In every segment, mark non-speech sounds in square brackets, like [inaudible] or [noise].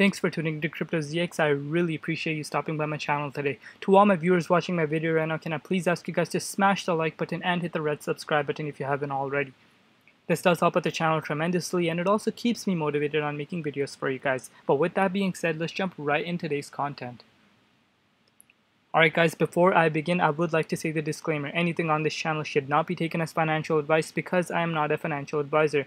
Thanks for tuning to CryptoZX. I really appreciate you stopping by my channel today. To all my viewers watching my video right now, can I please ask you guys to smash the like button and hit the red subscribe button if you haven't already. This does help out the channel tremendously and it also keeps me motivated on making videos for you guys. But with that being said, let's jump right in today's content. Alright guys, before I begin, I would like to say the disclaimer. Anything on this channel should not be taken as financial advice because I am not a financial advisor.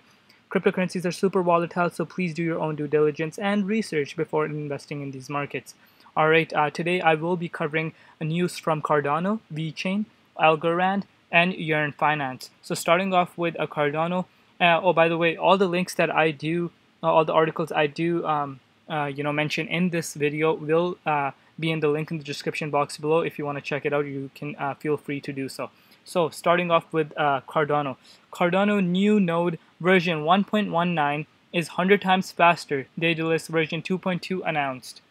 Cryptocurrencies are super volatile, so please do your own due diligence and research before investing in these markets. Alright, uh, today I will be covering news from Cardano, VeChain, Algorand, and Yearn Finance. So starting off with a uh, Cardano, uh, oh by the way, all the links that I do, uh, all the articles I do, um, uh, you know, mention in this video will uh, be in the link in the description box below. If you want to check it out, you can feel free to do so. So starting off with uh, Cardano. Cardano new node version 1.19 is 100 times faster, Daedalus version 2.2 announced.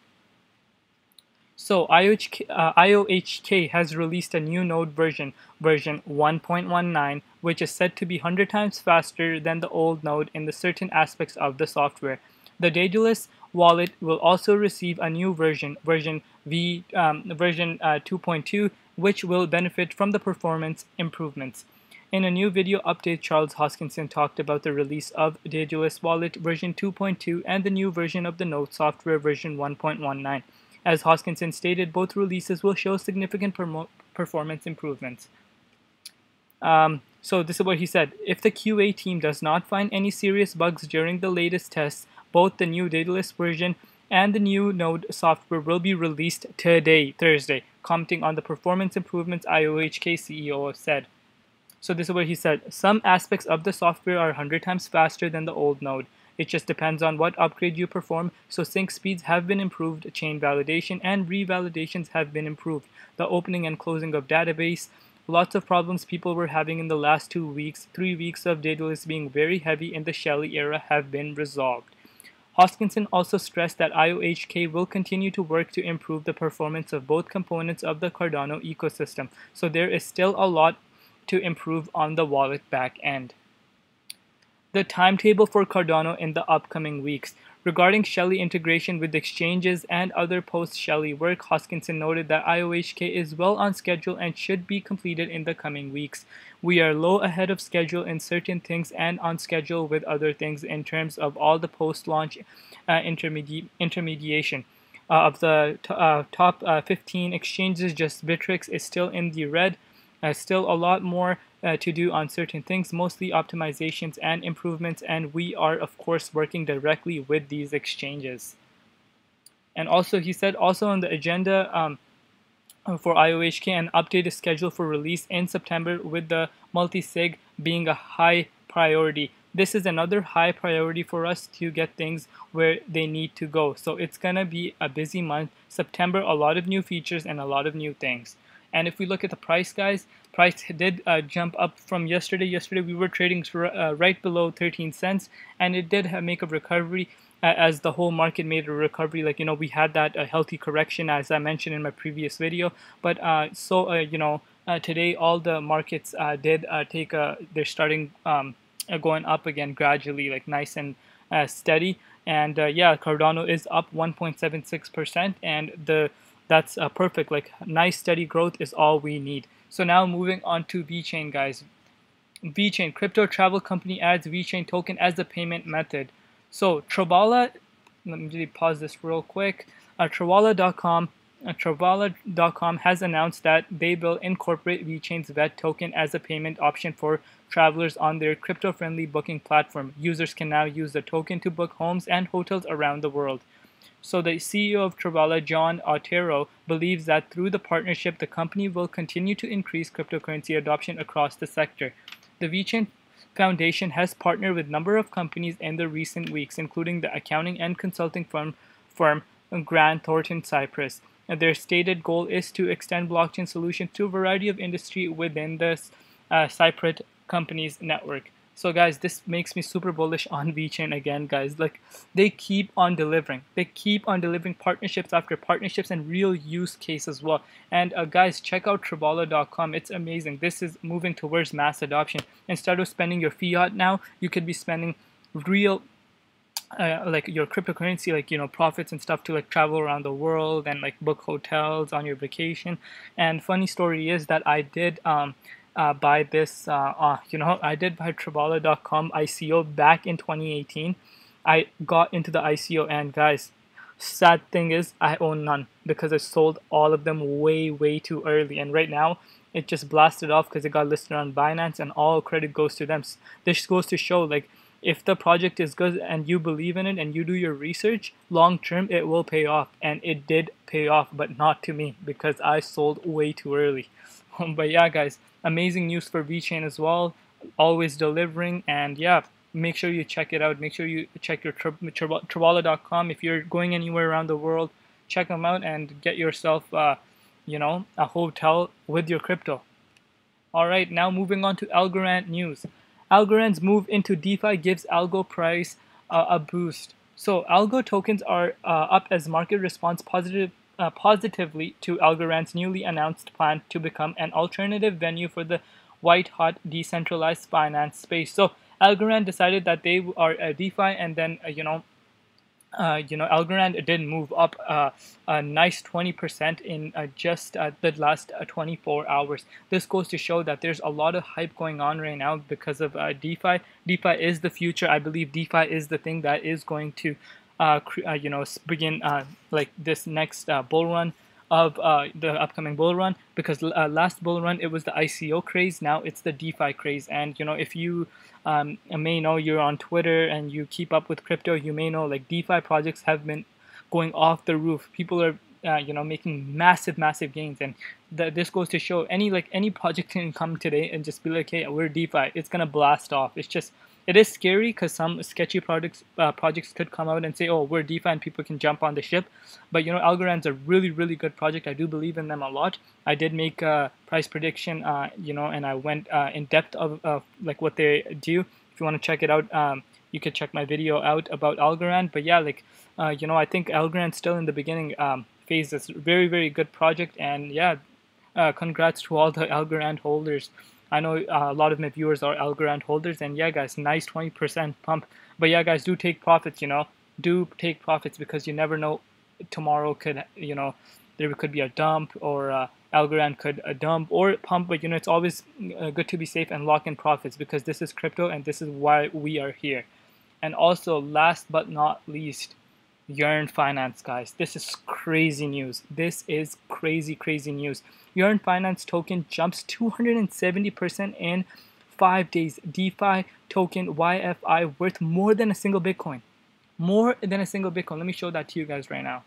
So IOHK, uh, IOHK has released a new node version, version 1.19, which is said to be 100 times faster than the old node in the certain aspects of the software. The Daedalus wallet will also receive a new version, version V, um, version uh, 2.2, which will benefit from the performance improvements. In a new video update, Charles Hoskinson talked about the release of Daedalus Wallet version 2.2 and the new version of the Node software version 1.19. As Hoskinson stated, both releases will show significant performance improvements. Um, so this is what he said. If the QA team does not find any serious bugs during the latest tests, both the new Daedalus version and the new Node software will be released today, Thursday, commenting on the performance improvements IOHK CEO said. So this is what he said. Some aspects of the software are 100 times faster than the old node. It just depends on what upgrade you perform, so sync speeds have been improved, chain validation and revalidations have been improved. The opening and closing of database, lots of problems people were having in the last two weeks, three weeks of Daedalus being very heavy in the Shelley era have been resolved. Hoskinson also stressed that IOHK will continue to work to improve the performance of both components of the Cardano ecosystem, so there is still a lot to improve on the wallet back end. The timetable for Cardano in the upcoming weeks. Regarding Shelley integration with exchanges and other post-Shelley work, Hoskinson noted that IOHK is well on schedule and should be completed in the coming weeks. We are low ahead of schedule in certain things and on schedule with other things in terms of all the post-launch uh, intermedi intermediation. Uh, of the uh, top uh, 15 exchanges, just Bittrex is still in the red. Uh, still a lot more uh, to do on certain things, mostly optimizations and improvements, and we are of course working directly with these exchanges. And also, he said also on the agenda um, for IOHK, an updated schedule for release in September with the multi-sig being a high priority. This is another high priority for us to get things where they need to go. So it's gonna be a busy month. September, a lot of new features and a lot of new things. And if we look at the price, guys, price did uh, jump up from yesterday. Yesterday we were trading uh, right below 13 cents, and it did make a recovery uh, as the whole market made a recovery. Like you know, we had that uh, healthy correction as I mentioned in my previous video. But uh, so uh, you know, today all the markets did take a. They're starting um, going up again gradually, like nice and steady. And yeah, Cardano is up 1.76%, and the that's uh, perfect. Like nice steady growth is all we need. So now moving on to VeChain, guys. VeChain, crypto travel company adds VeChain token as the payment method. So Travala, let me really pause this real quick. Uh, Travala.com uh, Travala.com has announced that they will incorporate VeChain's VET token as a payment option for travelers on their crypto-friendly booking platform. Users can now use the token to book homes and hotels around the world. So the CEO of Travala, John Otero, believes that through the partnership, the company will continue to increase cryptocurrency adoption across the sector. The VeChain Foundation has partnered with a number of companies in the recent weeks, including the accounting and consulting firm, firm Grant Thornton Cyprus. And their stated goal is to extend blockchain solutions to a variety of industry within the uh, Cyprus companies network. So guys, this makes me super bullish on VeChain again, guys. Like they keep on delivering. They keep on delivering partnerships after partnerships and real use case as well. And uh, guys, check out Travala.com. It's amazing. This is moving towards mass adoption. Instead of spending your fiat now, you could be spending real uh, like your cryptocurrency like you know profits and stuff to like travel around the world and like book hotels on your vacation and funny story is that i did um, uh, buy this uh, uh you know i did buy Travala.com ico back in 2018 i got into the ico and guys sad thing is i own none because i sold all of them way way too early. And right now it just blasted off because it got listed on binance and all credit goes to them. This goes to show like if the project is good and you believe in it and you do your research long term it will pay off. And it did pay off but not to me because i sold way too early but yeah guys amazing news for VeChain as well. Always delivering. And yeah make sure you check it out. Make sure you check your travala.com if you're going anywhere around the world check them out and get yourself uh, you know a hotel with your crypto. All right now moving on to algorand news. Algorand's move into DeFi gives Algo price uh, a boost. So Algo tokens are uh, up as market response positive, uh, positively to Algorand's newly announced plan to become an alternative venue for the white hot decentralized finance space. So Algorand decided that they are a DeFi and then uh, you know uh, you know, Algorand did move up uh, a nice 20% in uh, just uh, the last uh, 24 hours. This goes to show that there's a lot of hype going on right now because of DeFi. DeFi is the future. I believe DeFi is the thing that is going to, you know, begin like this next bull run of uh, the upcoming bull run because uh, last bull run it was the ICO craze. Now it's the DeFi craze. And you know if you um, may know you're on Twitter and you keep up with crypto you may know like DeFi projects have been going off the roof. People are uh, you know making massive massive gains. And the, this goes to show any like any project can come today and just be like hey we're DeFi. It's gonna blast off. It's just it is scary because some sketchy projects uh, projects could come out and say, "Oh, we're DeFi and people can jump on the ship." But you know, Algorand's a really, really good project. I do believe in them a lot. I did make a price prediction, uh, you know, and I went uh, in depth of, of like what they do. If you want to check it out, um, you could check my video out about Algorand. But yeah, like uh, you know, I think Algorand's still in the beginning um, phase. It's very, very good project, and yeah, uh, congrats to all the Algorand holders. I know uh, a lot of my viewers are Algorand holders, and yeah, guys, nice 20% pump. But yeah, guys, do take profits, you know, do take profits because you never know tomorrow could, you know, there could be a dump or uh, Algorand could a dump or pump, but you know, it's always uh, good to be safe and lock in profits because this is crypto and this is why we are here. And also, last but not least, Yearn Finance, guys. This is crazy news. This is crazy, crazy news. Yearn Finance token jumps 270% in five days. DeFi token YFI worth more than a single Bitcoin. More than a single Bitcoin. Let me show that to you guys right now.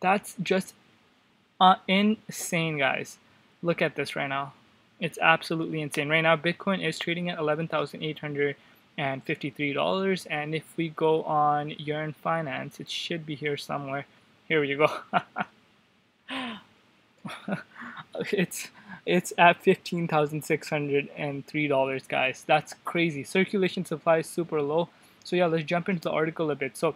That's just uh, insane, guys. Look at this right now. It's absolutely insane. Right now, Bitcoin is trading at 11,800 and $53 and if we go on Yearn Finance it should be here somewhere. Here you go. [laughs] It's it's at $15,603 guys. That's crazy. Circulation supply is super low. So yeah let's jump into the article a bit. So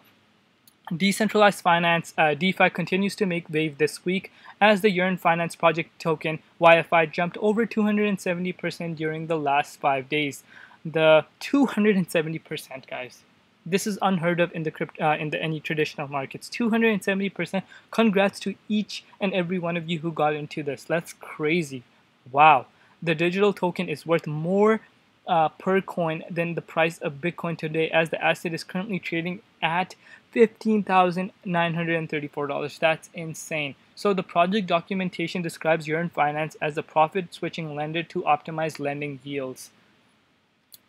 Decentralized finance, uh, DeFi continues to make wave this week as the Yearn Finance project token YFI jumped over 270% during the last five days the 270% guys. This is unheard of in the crypt uh, in the any traditional markets. 270% congrats to each and every one of you who got into this. That's crazy. Wow. The digital token is worth more uh, per coin than the price of bitcoin today as the asset is currently trading at $15,934 that's insane. So the project documentation describes Yearn Finance as a profit switching lender to optimize lending yields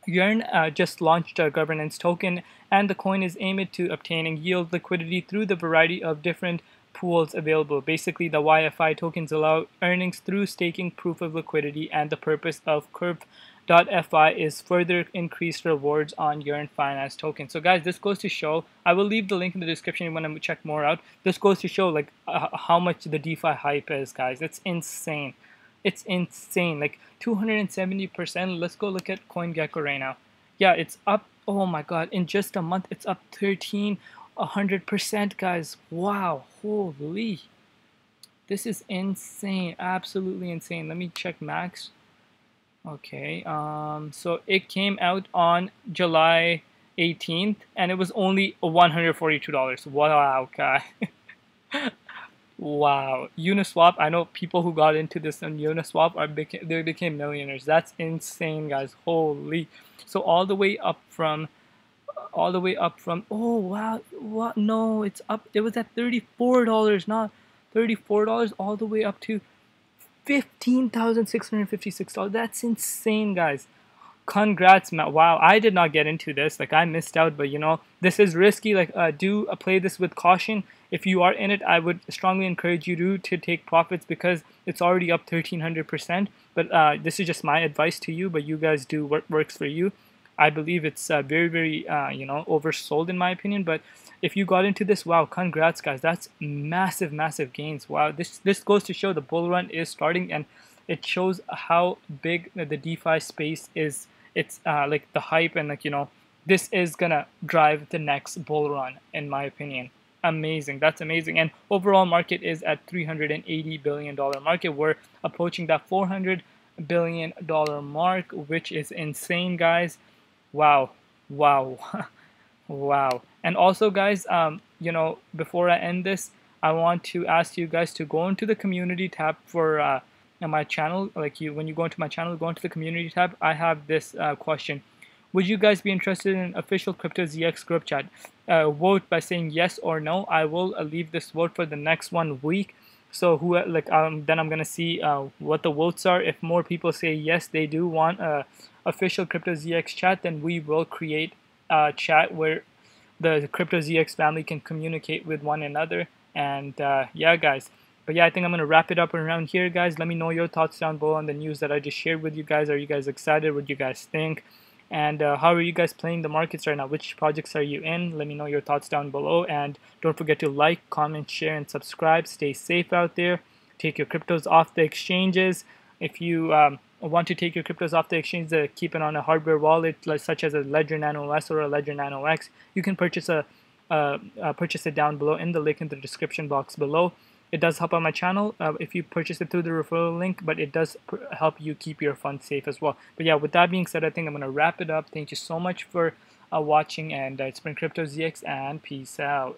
Yearn uh, just launched a governance token, and the coin is aimed to obtaining yield liquidity through the variety of different pools available. Basically, the YFI tokens allow earnings through staking proof of liquidity, and the purpose of Curve.fi is further increased rewards on Yearn Finance token. So, guys, this goes to show. I will leave the link in the description you want to check more out. This goes to show like uh, how much the DeFi hype is, guys. It's insane. It's insane. Like 270%. Let's go look at CoinGecko right now. Yeah, it's up. Oh my god, in just a month, it's up 13, 100%, guys. Wow, holy. This is insane. Absolutely insane. Let me check max. Okay, um, so it came out on July 18th, and it was only $142. Wow, guy. [laughs] wow. Uniswap, I know people who got into this on Uniswap are beca- they became millionaires. That's insane, guys. Holy. So all the way up from all the way up from oh wow what no it's up it was at $34 not $34 all the way up to $15,656 that's insane guys congrats Matt. wow I did not get into this like I missed out but you know this is risky like uh, do uh, play this with caution if you are in it I would strongly encourage you to to take profits because it's already up 1300% but uh, this is just my advice to you but you guys do what works for you I believe it's uh, very, very, uh, you know, oversold in my opinion. But if you got into this, wow, congrats, guys. That's massive, massive gains. Wow, this this goes to show the bull run is starting, and it shows how big the DeFi space is. It's uh, like the hype and like you know, this is gonna drive the next bull run, in my opinion. Amazing, that's amazing. And overall market is at 380 billion dollar market. We're approaching that 400 billion dollar mark, which is insane, guys wow wow [laughs] wow and also guys um you know before i end this i want to ask you guys to go into the community tab for uh my channel like you when you go into my channel go into the community tab i have this uh, question. Would you guys be interested in official crypto zx group chat? Uh, vote by saying yes or no. I will uh, leave this vote for the next one week. So who like um, then i'm gonna see uh, what the votes are. If more people say yes they do want a official crypto zx chat then we will create a chat where the crypto zx family can communicate with one another. And uh, yeah guys but yeah i think i'm gonna wrap it up around here guys let me know your thoughts down below on the news that i just shared with you guys are you guys excited what do you guys think and uh, how are you guys playing the markets right now? Which projects are you in? Let me know your thoughts down below. And don't forget to like, comment, share, and subscribe. Stay safe out there. Take your cryptos off the exchanges. If you um, want to take your cryptos off the exchange, uh, keep it on a hardware wallet, such as a Ledger Nano S or a Ledger Nano X, you can purchase a uh, uh, purchase it down below in the link in the description box below. It does help on my channel uh, if you purchase it through the referral link, but it does help you keep your funds safe as well. But yeah, with that being said, I think I'm going to wrap it up. Thank you so much for uh, watching, and uh, it's been Crypto ZX, and peace out.